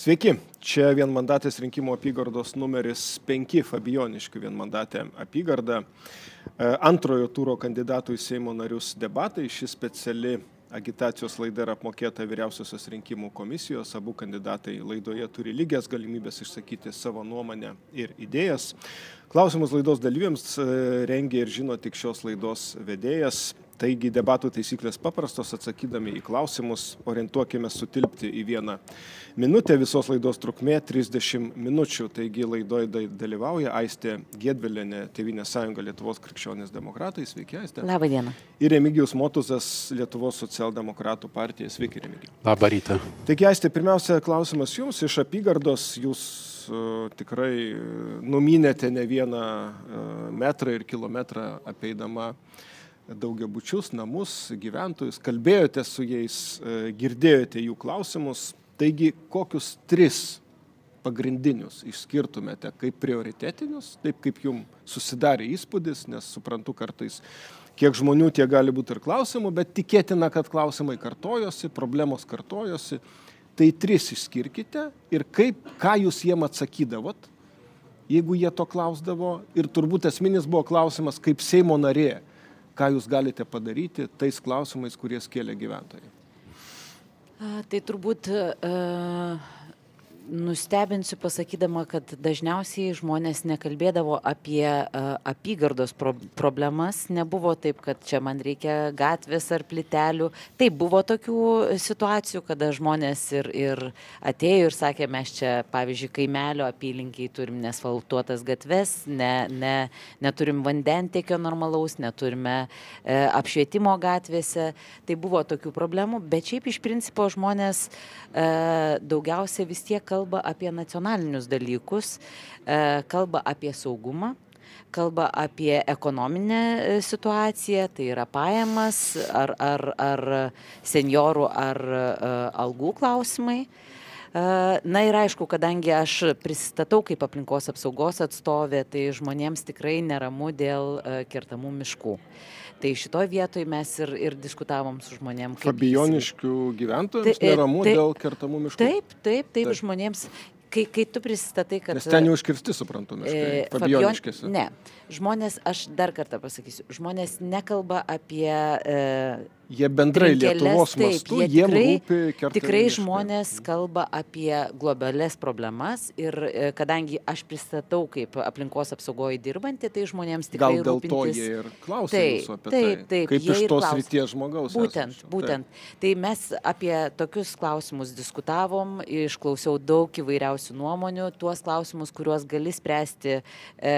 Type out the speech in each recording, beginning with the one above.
Sveiki, čia vienmandatės rinkimo apygardos numeris 5 Fabijoniškių vienmandatė apygarda. E, antrojo turo kandidatų į Seimo narius debatai. Ši speciali agitacijos laida yra apmokėta vyriausiosios rinkimų komisijos. Abu kandidatai laidoje turi lygias galimybės išsakyti savo nuomonę ir idėjas. Klausimus laidos dalyviams e, rengia ir žino tik šios laidos vedėjas. Taigi debatų taisyklės paprastos, atsakydami į klausimus, orientuokime sutilpti į vieną minutę, visos laidos trukmė 30 minučių. Taigi laidoje dalyvauja Aistė Gedvelinė, Tevinės sąjunga Lietuvos krikščionės demokratai. Sveiki, Aistė. Labą dieną. Ir Remigijus Motuzas, Lietuvos socialdemokratų partija. Sveiki, Remigijus. Labą rytą. Taigi, Aistė, pirmiausia, klausimas jums iš apygardos. Jūs tikrai numynėte ne vieną uh, metrą ir kilometrą apeidama uh, daugiabučius, namus, gyventojus, kalbėjote su jais, e, girdėjote jų klausimus. Taigi, kokius tris pagrindinius išskirtumėte kaip prioritetinius, taip kaip jums susidarė įspūdis, nes suprantu kartais, kiek žmonių tie gali būti ir klausimų, bet tikėtina, kad klausimai kartojosi, problemos kartojosi. Tai tris išskirkite ir kaip, ką jūs jiem atsakydavot, jeigu jie to klausdavo. Ir turbūt esminis buvo klausimas, kaip Seimo narė ką jūs galite padaryti tais klausimais, kurie skėlė gyventojai? Tai turbūt uh, nustebinsiu pasakydama, kad dažniausiai žmonės nekalbėdavo apie uh, apygardos pro problemas. Nebuvo taip, kad čia man reikia gatvės ar plitelių. Taip, buvo tokių situacijų, kada žmonės ir, ir atėjo ir sakė, mes čia, pavyzdžiui, kaimelio apylinkiai turim nesfaltuotas gatves, ne, ne, neturim vandentekio normalaus, neturime e, apšvietimo gatvėse. Tai buvo tokių problemų, bet šiaip iš principo žmonės e, daugiausia vis tiek kalba kalba apie nacionalinius dalykus, e, kalba apie saugumą, kalba apie ekonominę e, situaciją, tai yra pajamas, ar, ar, ar seniorų, ar e, algų klausimai. Na ir aišku, kadangi aš prisistatau kaip aplinkos apsaugos atstovė, tai žmonėms tikrai neramu dėl kertamų miškų. Tai šitoje vietoje mes ir, ir diskutavom su žmonėm. Fabijoniškių gyventojams tai, neramu tai, dėl kertamų miškų. Taip, taip, taip, taip. žmonėms kai, kai tu prisistatai, kad... Nes ten jau užkirsti, suprantu, miškai. E, Fabioniškėse. Ne, žmonės, aš dar kartą pasakysiu, žmonės nekalba apie... E, jie bendrai Lietuvos taip, mastu, jie tikrai, rūpi tikrai žmonės kalba apie globales problemas ir e, kadangi aš pristatau kaip aplinkos apsaugoje dirbanti, tai žmonėms tikrai Gal dėl rūpintis. to jie ir klausia taip, apie taip, tai. Taip, kaip iš tos ryties žmogaus. Būtent, esančio. būtent. Taip. Tai mes apie tokius klausimus diskutavom, išklausiau daug įvairiausių nuomonių, tuos klausimus, kuriuos gali spręsti e,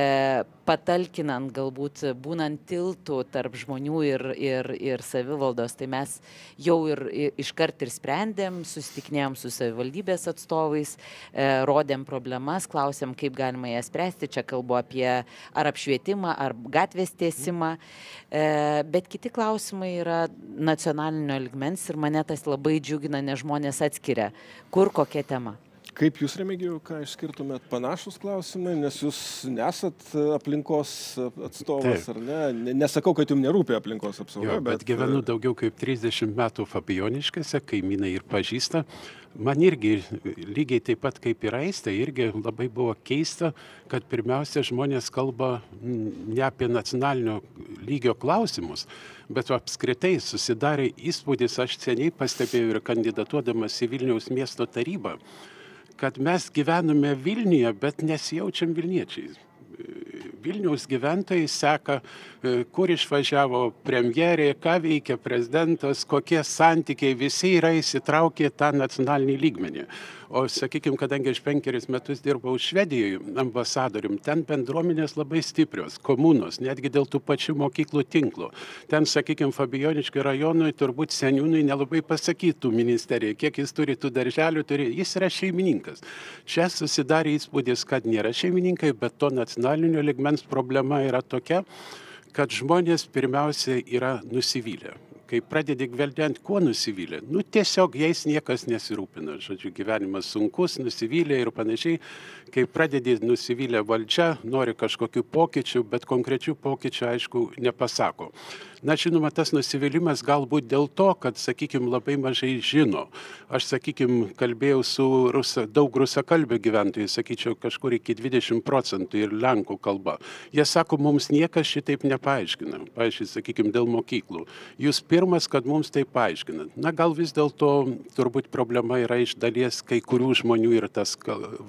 patalkinant, galbūt būnant tiltų tarp žmonių ir, ir, ir savivaldos savivaldos. Tai mes jau ir iškart ir sprendėm, susitikinėjom su savivaldybės atstovais, e, rodėm problemas, klausėm, kaip galima jas spręsti. Čia kalbu apie ar apšvietimą, ar gatvės tiesimą. E, bet kiti klausimai yra nacionalinio ligmens ir mane tas labai džiugina, nes žmonės atskiria, kur kokia tema. Kaip jūs, Remigijau, ką išskirtumėt panašus klausimai, nes jūs nesat aplinkos atstovas, ar ne? Nesakau, kad jums nerūpia aplinkos apsauga, jo, bet... Bet gyvenu e, daugiau kaip 30 metų Fabioniškėse, kaimynai ir pažįsta. Man irgi lygiai taip pat kaip ir aistė, irgi labai buvo keista, kad pirmiausia žmonės kalba ne apie nacionalinio lygio klausimus, bet apskritai susidarė įspūdis, aš seniai pastebėjau ir kandidatuodamas į Vilniaus miesto tarybą, kad mes gyvename Vilniuje, bet nesijaučiam Vilniečiais. Vilniaus gyventojai seka, e, kur išvažiavo premjerė, ką veikia prezidentas, kokie santykiai, visi yra įsitraukę tą nacionalinį lygmenį. O sakykime, kadangi aš penkeris metus dirbau Švedijoje ambasadorium, ten bendruomenės labai stiprios, komunos, netgi dėl tų pačių mokyklų tinklų. Ten, sakykime, Fabijoniškių rajonui turbūt seniūnui nelabai pasakytų ministerija, kiek jis turi tų darželių, turi, jis yra šeimininkas. Čia susidarė įspūdis, kad nėra šeimininkai, bet to nacionalinio ligmens problema yra tokia, kad žmonės pirmiausia yra nusivylę kai pradedi gveldenti, kuo nusivylė. Nu, tiesiog jais niekas nesirūpina. Žodžiu, gyvenimas sunkus, nusivylė ir panašiai. Kai pradedi nusivylę valdžia, nori kažkokių pokyčių, bet konkrečių pokyčių, aišku, nepasako. Na, žinoma, tas nusivylimas galbūt dėl to, kad, sakykime, labai mažai žino. Aš, sakykime, kalbėjau su rusa, daug rusakalbio gyventojų, sakyčiau, kažkur iki 20 procentų ir lenkų kalba. Jie sako, mums niekas šitaip nepaaiškina. Pavyzdžiui, sakykime, dėl mokyklų. Jūs pirmas, kad mums tai paaiškinat. Na, gal vis dėlto turbūt problema yra iš dalies kai kurių žmonių ir tas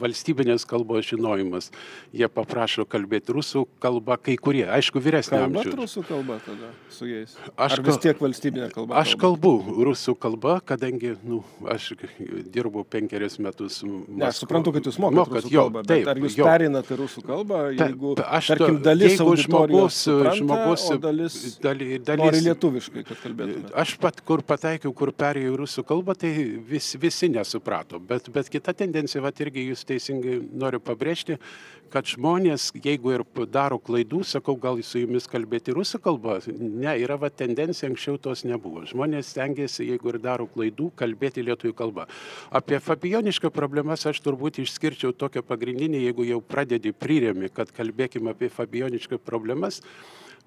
valstybinės kalbos žinojimas. Jie paprašo kalbėti rusų kalbą, kai kurie, aišku, vyresnė amžiaus. Kalbat rusų kalba tada? su jais? Aš Ar vis tiek valstybinė kalba? Aš kalbu rusų kalba, kadangi nu, aš dirbu penkerius metus. Ne, aš suprantu, kad jūs mokate mokat, rusų jo, kalbą, taip, ar jūs jo. perinate rusų kalbą, jeigu, Ta, aš, tarkim, dalis jeigu žmogus, supranta, žmogus dalis, daly, dalis nori lietuviškai, kad kalbėtume. Aš pat, kur pataikiau, kur perėjau rusų kalbą, tai vis, visi nesuprato, bet, bet kita tendencija, va irgi jūs teisingai noriu pabrėžti, kad žmonės, jeigu ir daro klaidų, sakau, gal su jumis kalbėti rusų kalba, ne, yra va tendencija, anksčiau tos nebuvo. Žmonės stengiasi, jeigu ir daro klaidų, kalbėti lietuvių kalba. Apie fabionišką problemas aš turbūt išskirčiau tokią pagrindinį, jeigu jau pradedi priremi, kad kalbėkime apie fabionišką problemas,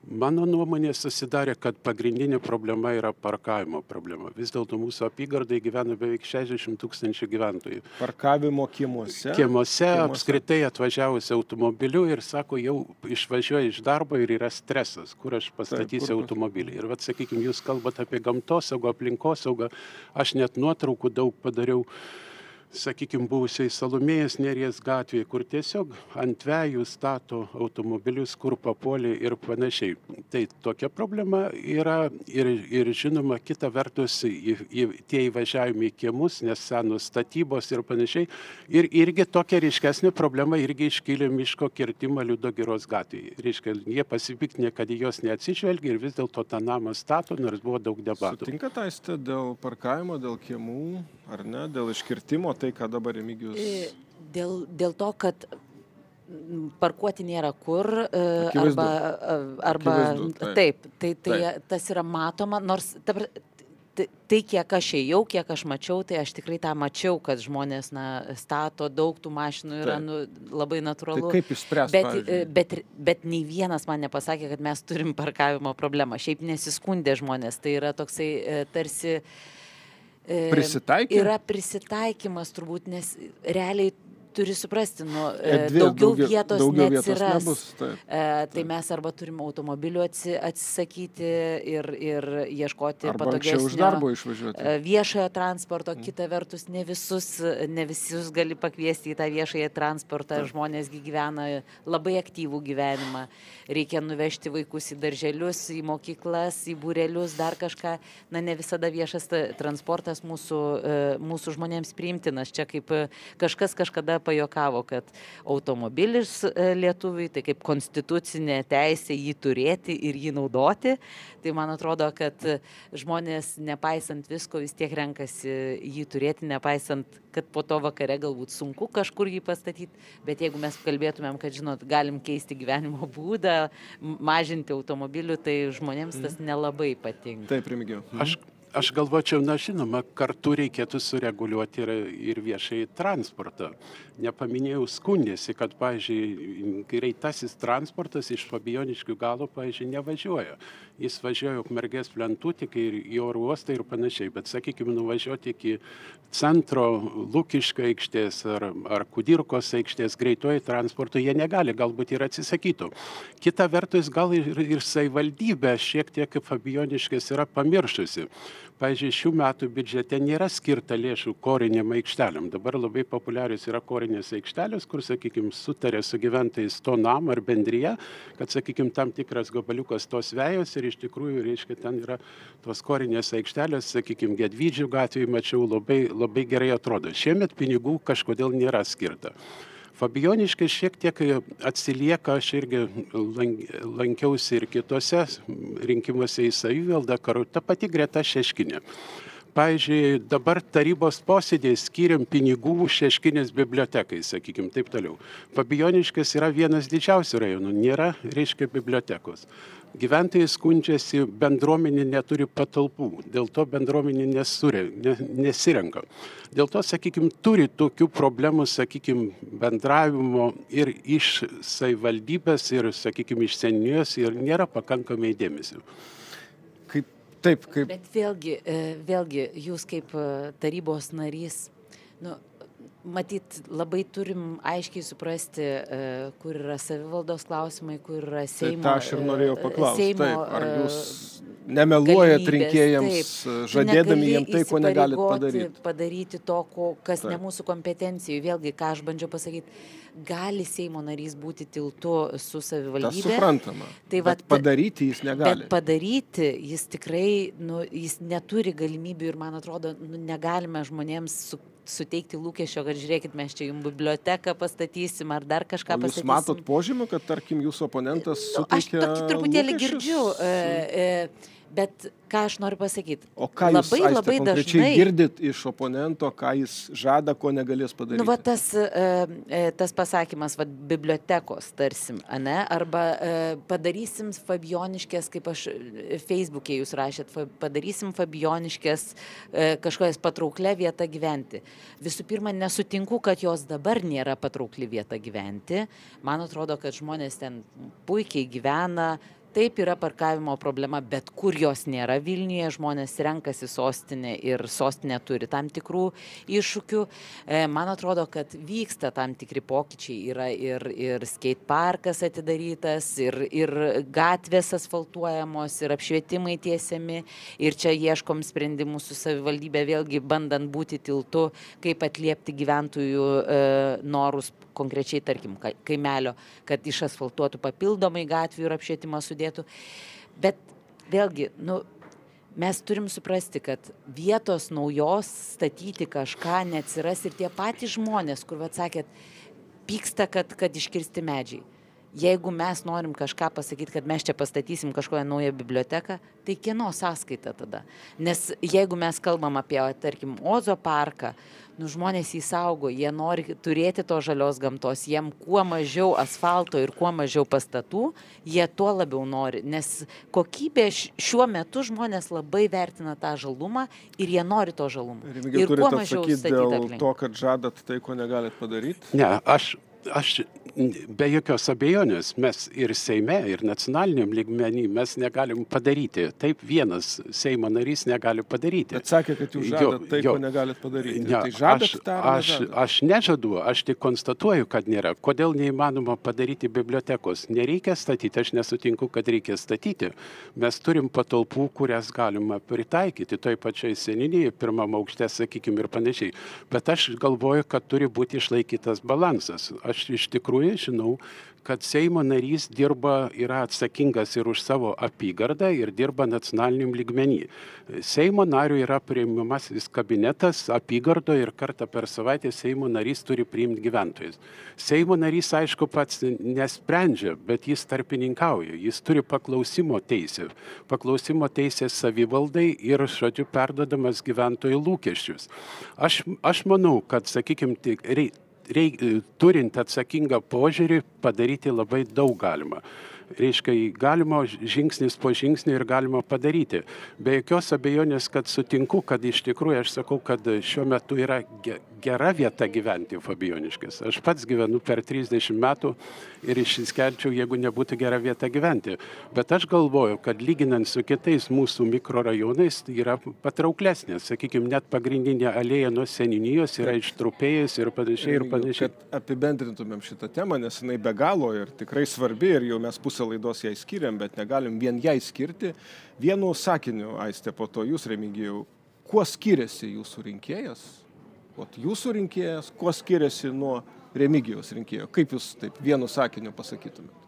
Mano nuomonė susidarė, kad pagrindinė problema yra parkavimo problema. Vis dėlto mūsų apygardai gyvena beveik 60 tūkstančių gyventojų. Parkavimo kiemuose? Kiemuose, apskritai atvažiavusi automobiliu ir sako, jau išvažiuoja iš darbo ir yra stresas, kur aš pastatysiu automobilį. Ir, vad, sakykime, jūs kalbate apie gamtosaugą, aplinkosaugą, aš net nuotraukų daug padariau sakykim buvusioj salomėjos nėries gatvėje kur tiesiog ant vejų stato automobilius kur papuolė ir panašiai. Tai tokia problema yra ir ir žinoma kita vertus į į tie įvažiavimai į kiemus nes senos statybos ir panašiai. Ir irgi tokia ryškesnė problema irgi iškilę miško kirtimą liudo giros gatvėje. Reiškia jie pasipiktinę kad į juos neatsižvelgia ir vis dėlto tą namą stato nors buvo daug debatų. Sutinkat aiste dėl parkavimo dėl kiemų ar ne dėl iškirtimo tai, ką dabar Remigijus. E, dėl, dėl to, kad parkuoti nėra kur, e, Akivaizdu. arba, e, arba Akivaizdu, taip. taip, tai, tai taip. tas yra matoma, nors ta, tai, kiek aš ėjau, kiek aš mačiau, tai aš tikrai tą mačiau, kad žmonės na, stato daug tų mašinų, yra nu, labai natūralu. Tai kaip išspręsti? Bet, pavyzdžiui? bet, bet nei vienas man nepasakė, kad mes turim parkavimo problemą. Šiaip nesiskundė žmonės, tai yra toksai tarsi Prisitaikė? Yra prisitaikymas turbūt, nes realiai turi suprasti, nu, e, Erdvės, daugiau, daugiau vietos daugiau neatsiras. Vietos nebus, taip, e, taip. Tai mes arba turim automobilių atsisakyti ir, ir ieškoti arba patogesnio e, viešojo transporto. Mm. Kita vertus, ne visus, ne visus gali pakviesti į tą viešąją transportą. Taip. Žmonėsgi gyvena labai aktyvų gyvenimą. Reikia nuvežti vaikus į darželius, į mokyklas, į būrelius, dar kažką. Na, ne visada viešas transportas mūsų, mūsų žmonėms priimtinas. Čia kaip kažkas kažkada pajokavo, kad automobilis e, lietuviui tai kaip konstitucinė teisė jį turėti ir jį naudoti. Tai man atrodo, kad žmonės nepaisant visko vis tiek renkasi jį turėti, nepaisant, kad po to vakare galbūt sunku kažkur jį pastatyti. Bet jeigu mes kalbėtumėm, kad, žinot, galim keisti gyvenimo būdą, mažinti automobilių, tai žmonėms tas mhm. nelabai patinka. Taip, primigiau. Aš aš galvočiau, na žinoma, kartu reikėtų sureguliuoti ir, ir viešai transportą. Nepaminėjau, skundėsi, kad, pavyzdžiui, greitasis transportas iš Fabioniškių galo, pavyzdžiui, nevažiuoja. Jis važiuoja ukmergės plentų tik ir į oro uostą ir panašiai, bet, sakykime, nuvažiuoti iki centro Lukiško aikštės ar, ar Kudirkos aikštės greitoji transporto jie negali, galbūt ir atsisakytų. Kita vertus, gal ir, ir savivaldybė šiek tiek Fabioniškės yra pamiršusi pavyzdžiui šių metų biudžete nėra skirta lėšų korinėm aikštelėm. Dabar labai populiarios yra korinės aikštelės kur sakykim sutaria su gyventojais to namo ar bendrija kad sakykim tam tikras gabaliukas tos vejos ir iš tikrųjų reiškia ten yra tos korinės aikštelės sakykim gedvydžių gatvėj mačiau labai labai gerai atrodo. Šiemet pinigų kažkodėl nėra skirta Fabijoniškai šiek tiek atsilieka, aš irgi lankiausi ir kitose rinkimuose į savivaldą, ta pati Greta Šeškinė. pavyzdžiui, dabar tarybos posėdėje skiriam pinigų šeškinės bibliotekai, sakykim, taip toliau. Fabijoniškas yra vienas didžiausių rajonų, nėra, reiškia, bibliotekos. Gyventojai skundžiasi, bendruomenė neturi patalpų, dėl to bendruomenė nesure, ne, nesirenka. Dėl to, sakykime, turi tokių problemų, sakykime, bendravimo ir iš savivaldybės, ir, sakykime, iš senijos, ir nėra pakankamai dėmesio. Kaip, taip, kaip. Bet vėlgi, e, vėlgi, jūs kaip e, tarybos narys, nu, matyt, labai turim aiškiai suprasti, e, kur yra savivaldos klausimai, kur yra Seimo. Tai tą aš ir norėjau e, paklausti. Seimo, Taip, ar e, jūs nemeluojat rinkėjams, taip. žadėdami jiems tai, ko negalit įsipareigoti padaryti? Padaryti to, ko, kas Taip. ne mūsų kompetencijų. Vėlgi, ką aš bandžiau pasakyti, gali Seimo narys būti tiltu su Tas savivaldybė. suprantama. Tai vat- padaryti jis negali. Padaryti jis tikrai, nu, jis neturi galimybių ir man atrodo, nu, negalime žmonėms su, suteikti lūkesčio, kad žiūrėkit, mes čia jums biblioteką pastatysim ar dar kažką O jūs pastatysim. matot požymį, kad, tarkim, jūsų oponentas Nu, aš suteikia tokį truputėlį lūkesčius? girdžiu, e, e, bet ką aš noriu pasakyti. O ką jūs labai, Aiste, labai dažnai girdit iš oponento, ką jis žada, ko negalės padaryti? Nu, va tas, e, e, tas pasakymas, va, bibliotekos tarsim, ane, arba e, padarysim fabioniškės, kaip aš Facebook'e jūs rašėt, padarysim fabioniškės kažkokias patrauklę vietą gyventi. Visų pirma, nesutinku, kad jos dabar nėra patraukli vieta gyventi. Man atrodo, kad žmonės ten puikiai gyvena, Taip yra parkavimo problema, bet kur jos nėra Vilniuje, žmonės renkasi sostinę ir sostinė turi tam tikrų iššūkių. E, Man atrodo, kad vyksta tam tikri pokyčiai. Yra ir, ir skate parkas atidarytas, ir, ir gatvės asfaltuojamos, ir apšvietimai tiesiami. Ir čia ieškom sprendimų su savivaldybė, vėlgi bandant būti tiltu, kaip atliepti gyventojų e, norus konkrečiai, tarkim, ka- kaimelio, kad išasfaltuotų papildomai gatvių ir apšvietimą sudėtų. Bet vėlgi, nu, mes turim suprasti, kad vietos naujos statyti kažką neatsiras ir tie patys žmonės, kur atsakėt, pyksta, kad, kad iškirsti medžiai. Jeigu mes norim kažką pasakyti, kad mes čia pastatysim kažkokią naują biblioteką, tai kieno sąskaita tada? Nes jeigu mes kalbam apie, tarkim, Ozo parką, nu, žmonės jį saugo, jie nori turėti to žalios gamtos, jiem kuo mažiau asfalto ir kuo mažiau pastatų, jie tuo labiau nori, nes kokybė šiuo metu žmonės labai vertina tą žalumą ir jie nori to žalumo. Remigijau, Ir kuo mažiau dėl aplink. to, kad žadat tai, ko negalit padaryti? Ne, aš, aš be jokios abejonės mes ir Seime, ir nacionaliniam lygmenį mes negalim padaryti. Taip vienas Seimo narys negali padaryti. Bet sakė, kad jūs Jo, žadat tai, jo. ko negalit padaryti. Ne, tai žadat aš, tą aš, nežadat? aš nežadu, aš tik konstatuoju, kad nėra. Kodėl neįmanoma padaryti bibliotekos? Nereikia statyti, aš nesutinku, kad reikia statyti. Mes turim patalpų, kurias galima pritaikyti, toj pačiai seninėje, pirmam aukšte, sakykime, ir panašiai. Bet aš galvoju, kad turi būti išlaikytas balansas. Aš iš tikrųjų žinau, kad Seimo narys dirba, yra atsakingas ir už savo apygardą ir dirba nacionaliniam lygmenį. Seimo nario yra priimimasis kabinetas apygardo ir kartą per savaitę Seimo narys turi priimti gyventojus. Seimo narys, aišku, pats nesprendžia, bet jis tarpininkauja, jis turi paklausimo teisę. Paklausimo teisę savivaldai ir, žodžiu, perdodamas gyventojų lūkesčius. Aš, aš manau, kad, sakykime, reik, turint atsakingą požiūrį, padaryti labai daug galima. Reiškia, galima žingsnis po žingsnio ir galima padaryti. Be jokios abejonės, kad sutinku, kad iš tikrųjų aš sakau, kad šiuo metu yra ge- gera vieta gyventi Fabioniškis. Aš pats gyvenu per 30 metų ir išsiskelčiau, jeigu nebūtų gera vieta gyventi. Bet aš galvoju, kad lyginant su kitais mūsų mikrorajonais tai yra patrauklesnė. Sakykime, net pagrindinė alėja nuo seninijos yra ištrupėjus ir panašiai ir panašiai. Kad apibendrintumėm šitą temą, nes jinai be galo ir tikrai svarbi ir jau mes pusę laidos jai skiriam, bet negalim vien jai skirti. Vienu sakiniu, Aiste, po to jūs, Remigijau, kuo skiriasi jūsų rinkėjas? Ot jūsų rinkėjas, kuo skiriasi nuo Remigijos rinkėjo? Kaip jūs taip vienu sakiniu pasakytumėte?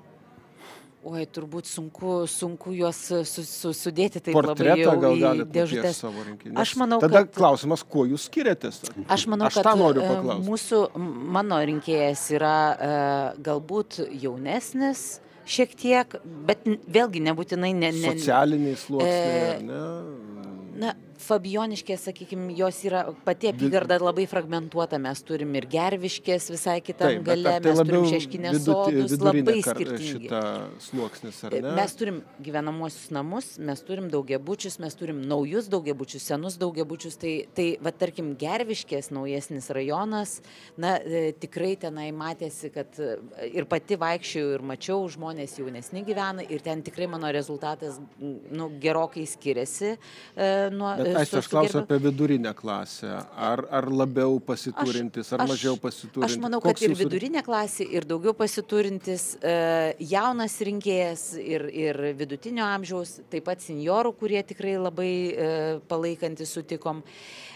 Oi, turbūt sunku, sunku juos su, su, sudėti taip labai Portretą jau gal galite dėžutes. savo rinkėjui. Aš manau, tada kad- klausimas, kuo jūs skiriatės? Aš manau, Aš kad e, mūsų, mano rinkėjas yra e, galbūt jaunesnis šiek tiek, bet vėlgi nebūtinai ne, ne, Socialiniai sluoksniai, E, ne? na fabijoniškės sakykim jos yra pati apygarda labai fragmentuota mes turim ir gerviškės visai kitam gale tai mes turim šeškinės sodus labai skirtingi sluoksnis, ar ne? Mes turim gyvenamuosius namus, mes turim daugiabučius, mes turim naujus daugiabučius, senus daugiabučius. Tai, tai va, tarkim, Gerviškės naujesnis rajonas, na, e, tikrai tenai matėsi, kad e, ir pati vaikščiau ir mačiau, žmonės jaunesni gyvena ir ten tikrai mano rezultatas nu, gerokai skiriasi e, nuo... Bet e, aš, klausiu apie vidurinę klasę. Ar, ar labiau pasiturintis, ar mažiau pasiturintis? Aš manau, kad ir vidurinė klasė, ir daugiau pasiturintis e, jaunas rinkėjas, ir, ir vidutinio amžiaus, taip pat seniorų, kurie tikrai labai e, palaikantis sutikom.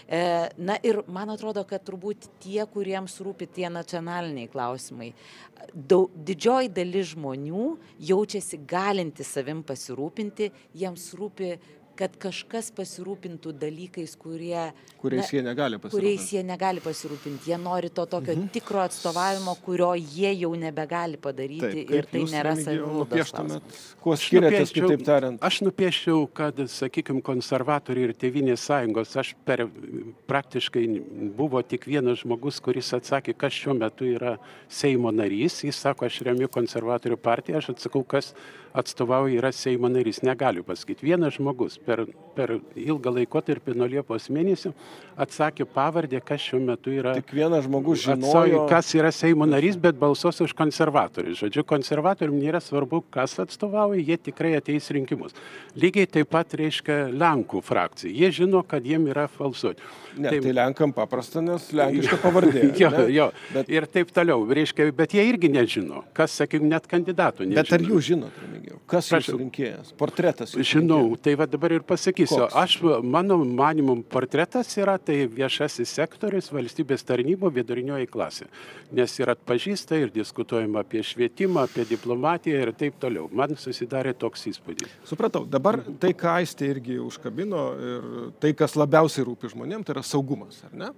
E, na ir man atrodo, kad turbūt tie, kuriems rūpi tie nacionaliniai klausimai, daug, didžioji dalis žmonių jaučiasi galinti savim pasirūpinti, jiems rūpi kad kažkas pasirūpintų dalykais, kurie... Kuriais jie negali Kuriais pasirūpinti. jie negali pasirūpinti. Jie nori to tokio mhm. tikro atstovavimo, kurio jie jau nebegali padaryti Taip, ir tai nėra savivaldos. kuo Aš skiriatės, kitaip tariant. Aš nupieščiau, kad, sakykime, konservatoriai ir tėvinės sąjungos, aš per praktiškai buvo tik vienas žmogus, kuris atsakė, kas šiuo metu yra Seimo narys. Jis sako, aš remiu konservatorių partiją, aš atsakau, kas atstovauja yra Seimo narys. Negaliu pasakyti. Vienas žmogus per, per ilgą laikotarpį nuo Liepos mėnesio atsakė pavardę, kas šiuo metu yra Tik vienas žmogus Atsakė, žinojo, kas yra Seimo narys, bet balsuos už konservatorius. Žodžiu, konservatorium nėra svarbu, kas atstovauja, jie tikrai ateis rinkimus. Lygiai taip pat reiškia Lenkų frakcija. Jie žino, kad jiem yra falsuoti. Ne, tai, tai Lenkam paprasta, nes lenkiška pavardė. jo, ne? jo. Bet, Ir taip toliau. Reiškia, bet jie irgi nežino, kas, sakykime, net kandidatų nežino. bet ar jūs žinot, Remigijau, kas Prašau. jūsų rinkėjas? Portretas. Žinau, rinkėjo? tai va dabar ir pasakysiu. Koks? Aš, mano manimum, portretas yra tai viešasis sektorius, valstybės tarnybo vidurinioji klasė. Nes ir atpažįsta, ir diskutuojama apie švietimą, apie diplomatiją ir taip toliau. Man susidarė toks įspūdis. Supratau, dabar tai, ką Aistė irgi užkabino ir tai, kas labiausiai rūpi žmonėms, tai yra saugumas, ar ne?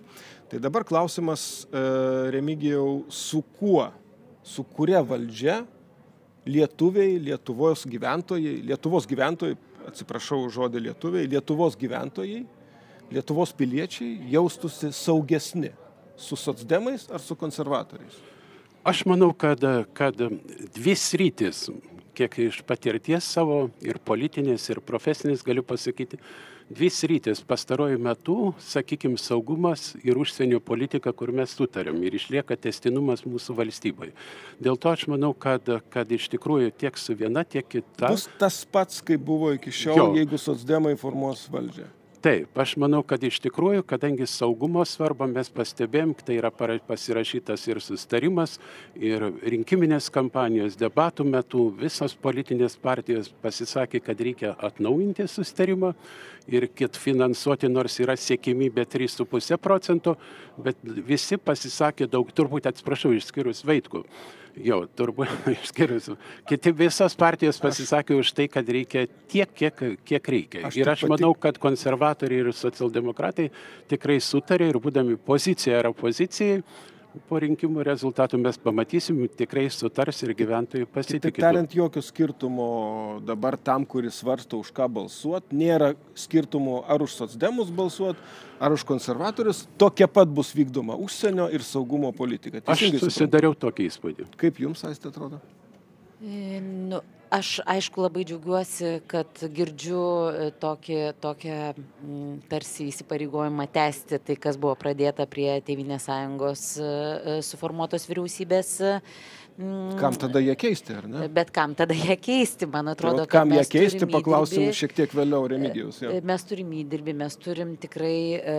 Tai dabar klausimas, e, Remigijau, su kuo, su kuria valdžia lietuviai, Lietuvos gyventojai, Lietuvos gyventojai, atsiprašau žodį lietuviai, Lietuvos gyventojai, Lietuvos piliečiai jaustųsi saugesni su socdemais ar su konservatoriais? Aš manau, kad, kad dvi sritis, kiek iš patirties savo ir politinės, ir profesinės galiu pasakyti, dvi sritis pastaruoju metu, sakykime, saugumas ir užsienio politika, kur mes sutarėm ir išlieka testinumas mūsų valstybei. Dėl to aš manau, kad, kad iš tikrųjų tiek su viena, tiek kita. Bus tas pats, kaip buvo iki šiol, jeigu socdemai formuos valdžią. Taip, aš manau, kad iš tikrųjų, kadangi saugumo svarbą mes pastebėjom, tai yra para- pasirašytas ir sustarimas, ir rinkiminės kampanijos debatų metu visos politinės partijos pasisakė, kad reikia atnaujinti sustarimą ir kit finansuoti, nors yra siekimybė 3,5 procento, bet visi pasisakė daug, turbūt atsiprašau, išskyrus Vaitkų. Jo, turbūt išskyrus. Kiti visos partijos pasisakė už tai, kad reikia tiek, kiek, kiek reikia. Aš ir aš manau, kad konservatoriai ir socialdemokratai tikrai sutarė ir būdami pozicija ar opozicijai, po rinkimų rezultatų mes pamatysim, tikrai sutars ir gyventojai Kitaip pasitikė. tariant, jokio skirtumo dabar tam, kuris svarsto už ką balsuoti, nėra skirtumo ar už socdemus balsuoti, ar už konservatorius. Tokia pat bus vykdoma užsienio ir saugumo politika. Aš Teisingai suprantu? susidariau tokį įspūdį. Kaip jums, Aistė, atrodo? E, Nu, aš aišku labai džiaugiuosi, kad girdžiu e, tokį, tokią tarsi įsipareigojimą tęsti tai, kas buvo pradėta prie Tevinės sąjungos e, e, suformuotos vyriausybės. Kam tada jie keisti, ar ne? Bet kam tada ją keisti, man Tai atrodo, vat kam ją keisti, paklausim šiek tiek vėliau Remigijus. jo. E, Mes turim įdirbį, mes turim tikrai e,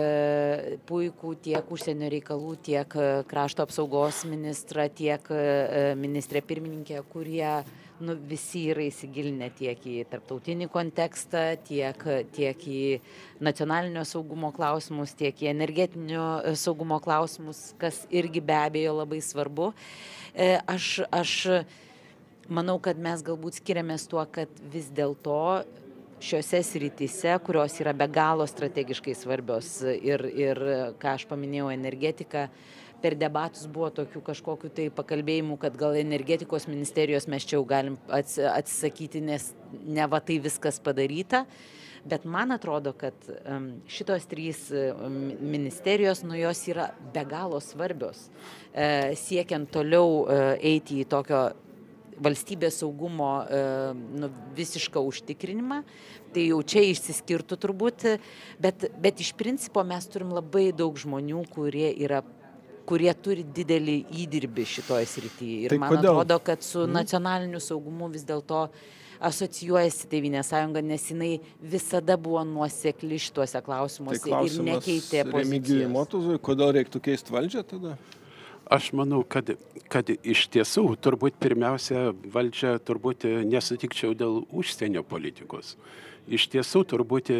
puikų tiek užsienio reikalų, tiek e, krašto apsaugos ministrą, tiek e, ministrė pirmininkė, kurie nu, visi yra įsigilinę tiek į tarptautinį kontekstą, tiek, tiek į nacionalinio saugumo klausimus, tiek į energetinio e, saugumo klausimus, kas irgi be abejo labai svarbu. E, Aš, aš manau, kad mes galbūt skiriamės tuo, kad vis dėlto šiuose srityse, kurios yra be galo strategiškai svarbios ir, ir ką aš paminėjau, energetika, per debatus buvo tokių kažkokių tai pakalbėjimų, kad gal energetikos ministerijos mes čia jau galim ats- atsisakyti, nes ne va tai viskas padaryta. Bet man atrodo, kad šitos trys ministerijos, nu jos yra be galo svarbios, uh, siekiant toliau uh, eiti į tokio valstybės saugumo uh, nu, visišką užtikrinimą. Tai jau čia išsiskirtų turbūt, bet, bet iš principo mes turim labai daug žmonių, kurie yra kurie turi didelį įdirbį šitoje srityje. Ir tai man kodėl? atrodo, kad su mhm. nacionaliniu saugumu vis dėlto asocijuojasi Tevinė sąjunga, nes jinai visada buvo nuosekli šituose klausimuose tai ir nekeitė pozicijos. Motuzui, kodėl reiktų keisti valdžią tada? Aš manau, kad, kad iš tiesų turbūt pirmiausia valdžia turbūt nesutikčiau dėl užsienio politikos iš tiesų turbūt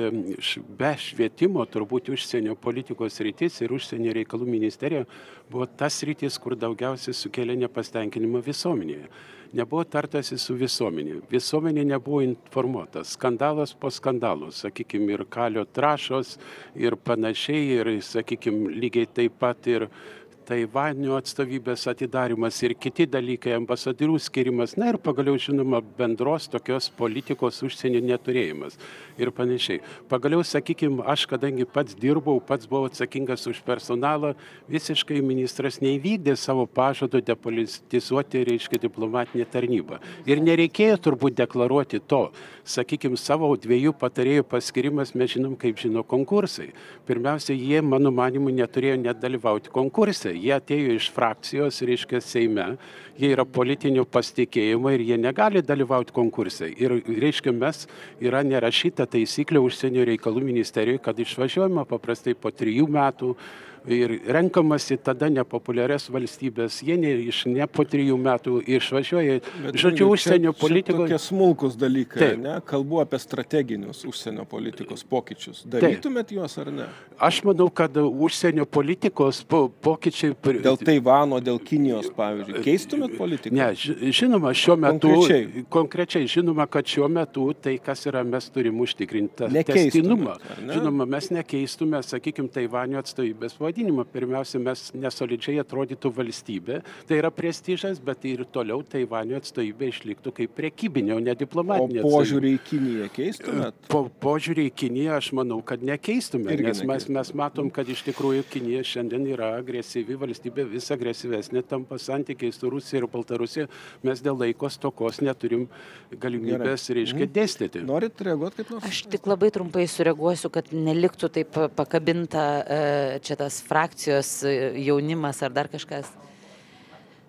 be švietimo, turbūt užsienio politikos rytis ir užsienio reikalų ministerija buvo tas rytis, kur daugiausiai sukėlė nepastenkinimą visuomenėje. Nebuvo tartasi su visuomenė. Visuomenė nebuvo informuota. Skandalas po skandalų, sakykime, ir kalio trašos ir panašiai, ir, sakykime, lygiai taip pat ir Taivanio atstovybės atidarimas ir kiti dalykai, ambasadorių skirimas, na ir pagaliau žinoma bendros tokios politikos užsienio neturėjimas ir panašiai. Pagaliau, sakykime, aš kadangi pats dirbau, pats buvau atsakingas už personalą, visiškai ministras neįvykdė savo pažado depolitizuoti, reiškia, diplomatinę tarnybą. Ir nereikėjo turbūt deklaruoti to. Sakykime, savo dviejų patarėjų paskirimas mes žinom, kaip žino konkursai. Pirmiausia, jie, mano manimu, neturėjo net dalyvauti konkurse jie atėjo iš frakcijos, reiškia Seime, jie yra politinio pasitikėjimo ir jie negali dalyvauti konkursai. Ir, reiškia, mes yra nerašyta taisyklė užsienio reikalų ministerijoje, kad išvažiuojama paprastai po trijų metų ir renkamasi tada nepopuliarias valstybės, jie ne, iš ne po trijų metų išvažiuoja. Bet, Žodžiu, užsienio politikos. Tokie smulkus dalykai, Taip. ne? Kalbu apie strateginius užsienio politikos pokyčius. Darytumėt Taip. juos ar ne? Aš manau, kad užsienio politikos po, pokyčiai. Dėl Taivano, dėl Kinijos, pavyzdžiui, keistumėt politiką? Ne, žinoma, šiuo metu. Konkrečiai. konkrečiai, žinoma, kad šiuo metu tai, kas yra, mes turim užtikrinti testinumą. Žinoma, mes nekeistume, sakykime, Taivanio atstovybės vadinimą pavadinimą. Pirmiausia, mes nesolidžiai atrodytų valstybė, tai yra prestižas, bet ir toliau Taivanio atstovybė išliktų kaip prekybinė, o ne diplomatinė. O požiūrį į Kiniją keistumėt? Po, požiūrį į Kiniją aš manau, kad nekeistume, Irgi nes mes, mes matom, kad iš tikrųjų Kinija šiandien yra agresyvi valstybė, vis agresyvesnė tampa santykiai su Rusija ir Baltarusija. Mes dėl laiko stokos neturim galimybės, Gerai. reiškia, mhm. dėstyti. Norit reaguoti kaip nors? Aš tik labai trumpai sureaguosiu, kad neliktų taip pakabinta e, čia tas frakcijos e, jaunimas ar dar kažkas.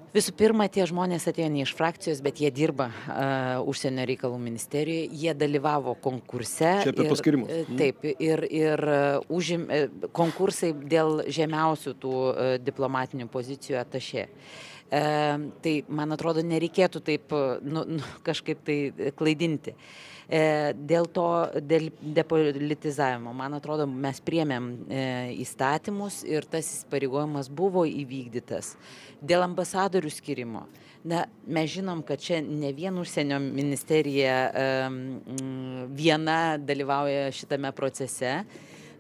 Visų pirma, tie žmonės atėjo ne iš frakcijos, bet jie dirba uh, užsienio reikalų ministerijoje, jie dalyvavo konkurse. Čia apie paskirimus. Mhm. Taip, ir, ir uh, užim, uh, konkursai dėl žemiausių tų uh, diplomatinių pozicijų atašė. Uh, tai, man atrodo, nereikėtų taip nu, nu, kažkaip tai klaidinti. E, dėl to, dėl depolitizavimo, man atrodo, mes priemėm e, įstatymus ir tas įsipareigojimas buvo įvykdytas. Dėl ambasadorių skirimo. Na, mes žinom, kad čia ne vien užsienio ministerija viena dalyvauja šitame procese.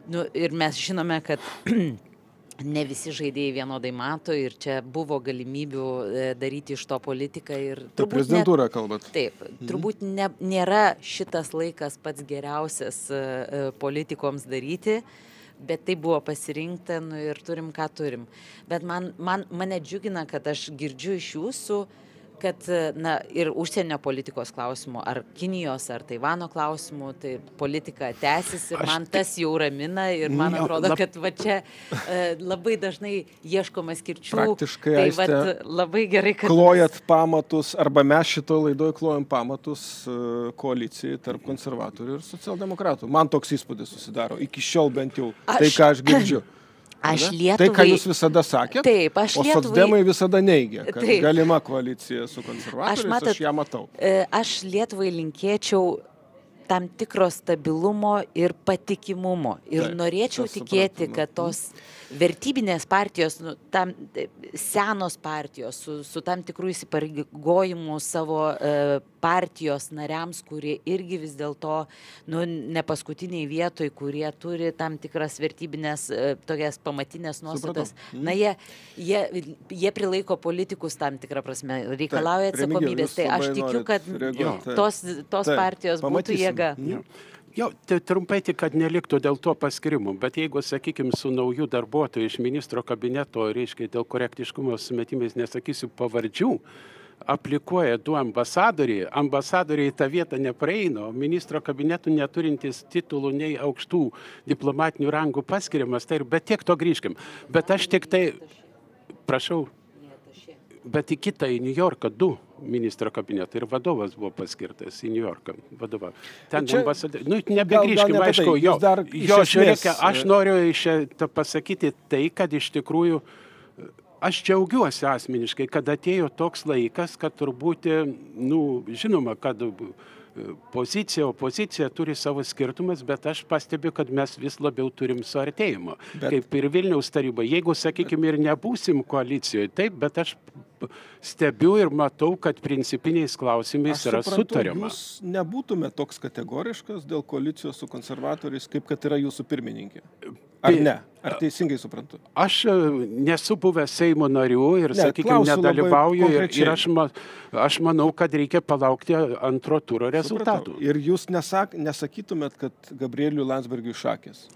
Nu, ir mes žinome, kad ne visi žaidėjai vienodai mato ir čia buvo galimybių e, daryti iš to politiką. Ir Ta prezidentūra net, kalbat. Taip, mhm. turbūt ne, nėra šitas laikas pats geriausias e, e, politikoms daryti. Bet tai buvo pasirinkta nu, ir turim, ką turim. Bet man, man, mane džiugina, kad aš girdžiu iš jūsų, uh, kad na ir užsienio politikos klausimų, ar Kinijos, ar Taivano klausimų, tai politika tęsis ir Aš man tas jau ramina ir man jo, atrodo, lab... kad va čia uh, labai dažnai ieškoma skirčių. Praktiškai tai va labai gerai, kad... Klojat pamatus, arba mes šito laidoje klojam pamatus uh, koalicijai tarp konservatorių ir socialdemokratų. Man toks įspūdis susidaro, iki šiol bent jau, tai, aš... tai ką aš girdžiu. Aš Lietuvai... Tai, ką jūs visada sakėte, taip, aš Lietuvai... o socdemai visada neigia, kad taip. galima koalicija su konservatoriais, aš, matot, aš ją matau. E, aš Lietuvai linkėčiau tam tikro stabilumo ir patikimumo. Ir taip, norėčiau tikėti, supratinu. kad tos vertybinės partijos, nu, tam, senos partijos su, su tam tikrų įsipareigojimų savo e, partijos nariams, kurie irgi vis dėlto, nu, ne paskutiniai vietoj, kurie turi tam tikras vertybinės, e, tokias pamatinės nuostatas. Mhm. Na, jie, jie, jie prilaiko politikus tam tikrą prasme, reikalauja atsakomybės. Tai aš tikiu, kad jo, tos, tos Taip, partijos būtų jėga. Jo. Jo, tai trumpai tik, kad neliktų dėl to paskirimų, bet jeigu, sakykime, su naujų darbuotojų iš ministro kabineto, reiškia, dėl korektiškumo sumetimais nesakysiu pavardžių, aplikuoja du ambasadoriai, ambasadoriai į tą vietą nepraeina, o ministro kabinetų neturintis titulų nei aukštų diplomatinių rangų paskiriamas, tai ir bet tiek to grįžkim. Bet aš tik tai, prašau, bet į kitą, į New Yorką, du ministro kabinetą ir vadovas buvo paskirtas į New Yorką. Vadovą. Ten Čia- ambasadorius, nu, nebegrįžkim, gal apie aišku, tai, jo, iš jo esmės, žiūrėk, aš noriu šią pasakyti tai, kad iš tikrųjų aš džiaugiuosi asmeniškai, kad atėjo toks laikas, kad turbūt, nu, žinoma, kad e, pozicija, opozicija turi savo skirtumas, bet aš pastebiu, kad mes vis labiau turim suartėjimo. Bet-. Kaip ir Vilniaus taryba. Jeigu, sakykime, ir nebūsim koalicijoje, taip, bet aš stebiu ir matau, kad principiniais klausimais Aš yra suprantu, sutariama. Jūs nebūtumėte toks kategoriškas dėl koalicijos su konservatoriais, kaip kad yra jūsų pirmininkė. Ar ne? Ar teisingai suprantu? Aš e, nesu buvęs Seimo narių ir, Ne, sakykime, nedalyvauju ir, ir aš, ma, aš manau, kad reikia palaukti antro turo rezultatų. Supratau. Ir jūs nesak, nesakytumėt, kad Gabrieliui Landsbergiui šakės.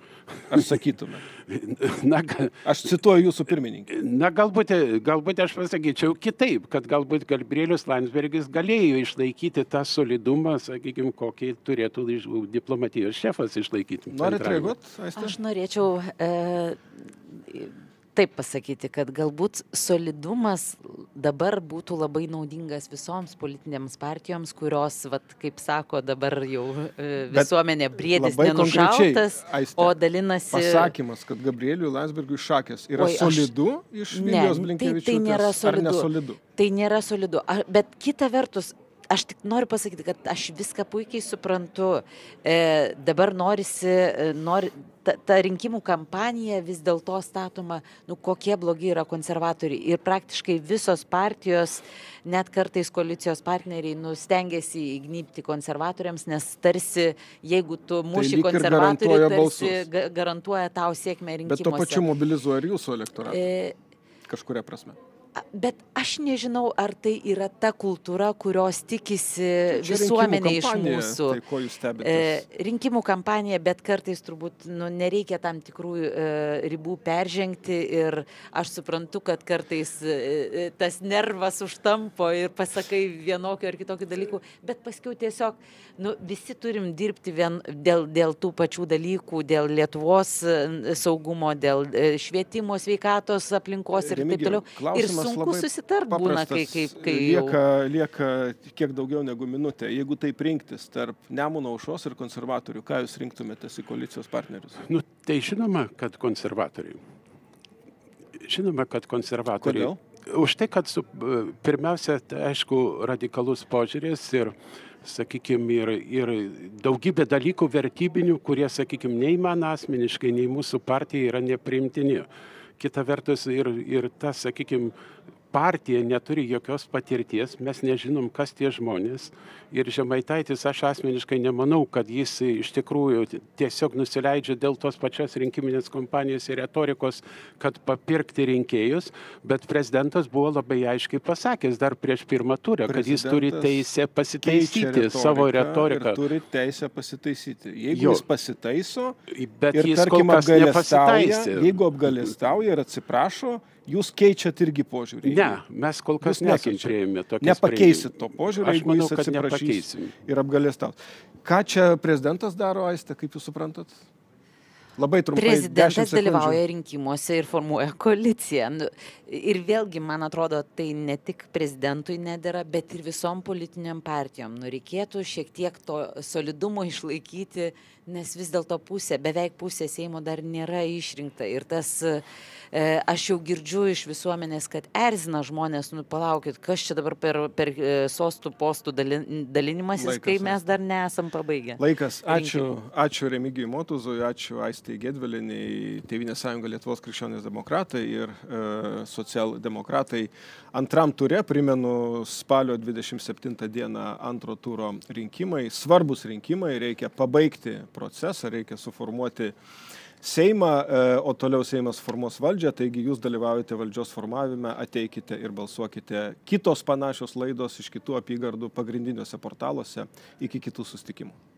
Ar sakytumėt? Na, Aš cituoju jūsų pirmininkę. Na, galbūt, galbūt aš pasakyčiau kitaip, kad galbūt Gabrielius Landsbergis galėjo išlaikyti tą solidumą, sakykime, kokį turėtų diplomatijos šefas išlaikyti. Norit reaguoti, Aistė? Aš norėčiau e, taip pasakyti, kad galbūt solidumas dabar būtų labai naudingas visoms politinėms partijoms, kurios, vat, kaip sako, dabar jau e, visuomenė briedis nenušautas, o dalinasi... Pasakymas, kad Gabrieliui Landsbergiui šakės yra Oi, Oi, aš- solidu iš Ne, Vilijos tai- Blinkevičiūtės. tai nėra solidu. nesolidu? Tai nėra solidu. A, bet kita vertus, aš tik noriu pasakyti, kad aš viską puikiai suprantu. E, dabar norisi, e, nori, ta, ta rinkimų kampanija vis dėlto statoma, nu kokie blogi yra konservatoriai. Ir praktiškai visos partijos, net kartais koalicijos partneriai, nu, stengiasi įgnypti konservatoriams, nes tarsi, jeigu tu muši lyg ir konservatoriai, garantuoja tarsi balsus. ga- garantuoja tau sėkmę rinkimuose. Bet tuo pačiu mobilizuoja ir jūsų elektoratą. E, Kažkuria prasme. Bet aš nežinau, ar tai yra ta kultūra, kurios tikisi Čia visuomenė iš mūsų. Tai ko jūs stebite? Rinkimų kampanija, bet kartais turbūt nu, nereikia tam tikrų e, ribų peržengti ir aš suprantu, kad kartais e, e, tas nervas užtampo ir pasakai vienokių ar kitokių dalykų, bet paskui tiesiog nu, visi turim dirbti vien, dėl, dėl tų pačių dalykų, dėl Lietuvos saugumo, dėl e, švietimo, sveikatos, aplinkos ir taip Remigijau, toliau. Ir klausimas sunku susitart būna, kai, kai jau... lieka, lieka kiek daugiau negu minutė. Jeigu taip rinktis tarp Nemuno aušos ir konservatorių, ką jūs rinktumėtės į koalicijos partnerius? Nu, tai žinoma, kad konservatoriai. Žinoma, kad konservatoriai. Kodėl? Už tai, kad su, pirmiausia, tai, aišku, radikalus požiūris ir, sakykime, ir, ir daugybė dalykų vertybinių, kurie, sakykime, nei man asmeniškai, nei mūsų partijai yra nepriimtini. Kita vertus ir, ir tas, sakykime, partija neturi jokios patirties, mes nežinom, kas tie žmonės. Ir Žemaitaitis, aš asmeniškai nemanau, kad jis iš tikrųjų tiesiog nusileidžia dėl tos pačios rinkiminės kompanijos ir retorikos, kad papirkti rinkėjus, bet prezidentas buvo labai aiškiai pasakęs dar prieš pirmą turą, kad jis turi teisę pasitaisyti savo retoriką. Turi teisę pasitaisyti. Jeigu Jo. jis pasitaiso Bet ir, jis kol tarkim, kas apgalėstauja, nepasitaisė. jeigu apgalėstauja ir atsiprašo, jūs keičiat irgi požiūrį. Ne, mes kol kas nekeičiame tokio Nepakeisit to požiūrio, Aš manau, kad nepakeisim. ir apgalėstaus. Ką čia prezidentas daro, Aiste, kaip jūs suprantat? Labai trumpai. 10 Prezidentas dalyvauja rinkimuose ir formuoja koaliciją. Nu, Ir vėlgi, man atrodo, tai ne tik prezidentui nedėra, bet ir visom politiniam partijom. Nu, reikėtų šiek tiek to solidumo išlaikyti, nes vis dėlto pusė, beveik pusė Seimo dar nėra išrinkta. Ir tas, e, aš jau girdžiu iš visuomenės, kad erzina žmonės, nu palaukit, kas čia dabar per, per e, sostų postų dalin, dalinimasis, Laikas, kai mes dar nesam pabaigę. Laikas. Ačiū, Rinkimų. ačiū Remigijui Motuzui, ačiū Aistai Gedveliniai, Tevinės sąjunga Lietuvos krikščionės demokratai ir e, socialdemokratai. Antram ture, primenu, spalio 27 dieną antro turo rinkimai. Svarbus rinkimai, reikia pabaigti procesą, reikia suformuoti Seimą, e, o toliau Seimas formuos valdžią, taigi jūs dalyvaujate valdžios formavime, ateikite ir balsuokite. Kitos panašios laidos iš kitų apygardų pagrindiniuose portaluose. Iki kitų sustikimų.